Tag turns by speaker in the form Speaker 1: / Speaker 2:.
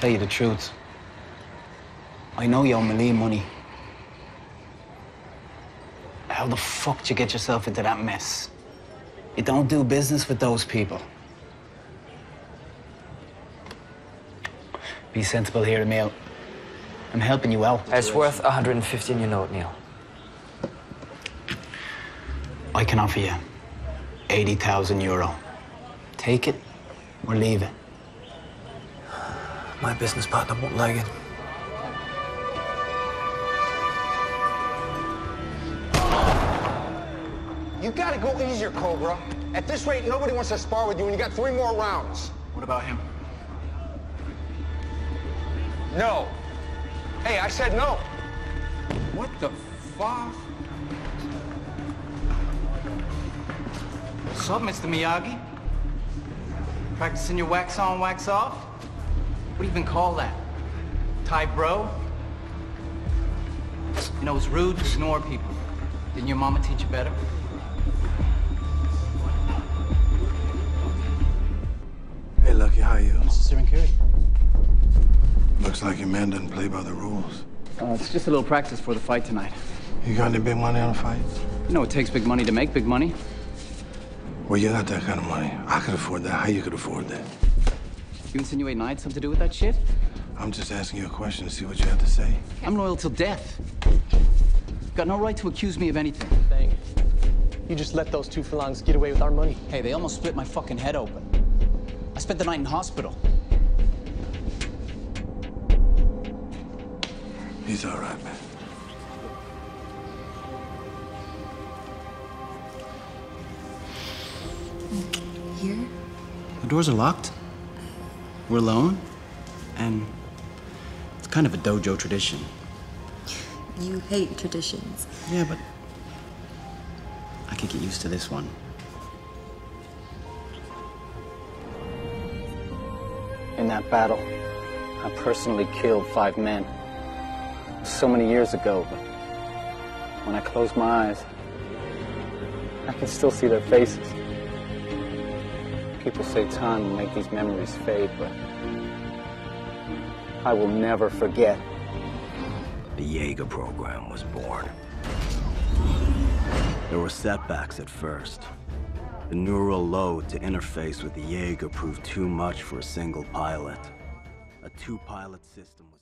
Speaker 1: Tell you the truth. I know you owe Malie money. How the fuck did you get yourself into that mess? You don't do business with those people. Be sensible here, Emil. I'm helping you out.
Speaker 2: It's worth 150 in your note, Neil.
Speaker 1: I can offer you 80,000 euro. Take it or leave it.
Speaker 2: My business partner won't like it.
Speaker 3: You gotta go easier, Cobra. At this rate, nobody wants to spar with you, and you got three more rounds.
Speaker 1: What about him?
Speaker 3: No. Hey, I said no.
Speaker 4: What the fuck?
Speaker 1: What's up, Mr. Miyagi? Practicing your wax on, wax off? What do you even call that? Thai bro? You know, it's rude to ignore people. Didn't your mama teach you better?
Speaker 5: Hey, Lucky, how are you?
Speaker 1: Mr. Sirinkiri.
Speaker 5: Looks like your man doesn't play by the rules.
Speaker 1: Uh, it's just a little practice for the fight tonight.
Speaker 5: You got any big money on the fight?
Speaker 1: You know, it takes big money to make big money.
Speaker 5: Well, you got that kind of money. I could afford that. How you could afford that?
Speaker 1: You insinuating I had something to do with that shit?
Speaker 5: I'm just asking you a question to see what you have to say.
Speaker 1: I'm loyal till death. Got no right to accuse me of anything.
Speaker 6: Thing. You just let those two phalangs get away with our money.
Speaker 1: Hey, they almost split my fucking head open. I spent the night in hospital.
Speaker 5: He's all right, man.
Speaker 7: Here?
Speaker 8: The doors are locked. We're alone. And it's kind of a dojo tradition.
Speaker 7: You hate traditions.
Speaker 8: Yeah, but I could get used to this one.
Speaker 1: In that battle, I personally killed five men. So many years ago, but when I close my eyes, I can still see their faces. People say time will make these memories fade, but I will never forget.
Speaker 9: The Jaeger program was born. There were setbacks at first. The neural load to interface with the Jaeger proved too much for a single pilot. A two-pilot system was...